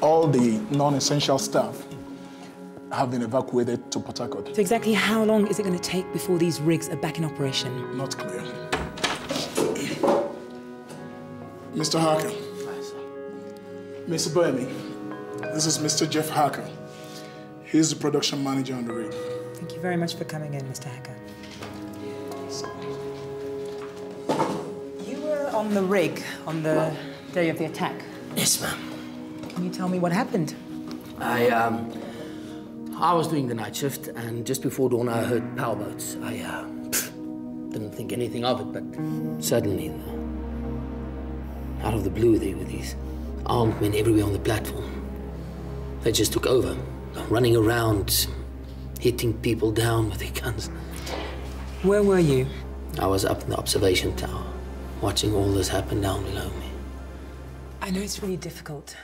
all the non-essential staff have been evacuated to Port Harcourt. So exactly how long is it going to take before these rigs are back in operation? Not clear. Mr. Harker. Mr. Burmy, this is Mr. Jeff Harker. He's the production manager on the rig. Thank you very much for coming in, Mr. Harker. You were on the rig on the day of the attack. Yes, ma'am. Can you tell me what happened? I, um, I was doing the night shift, and just before dawn, I heard powerboats. I, uh, pff, didn't think anything of it, but suddenly, out of the blue, there were these armed men everywhere on the platform. They just took over, running around, hitting people down with their guns. Where were you? I was up in the observation tower, watching all this happen down below me. I know it's really difficult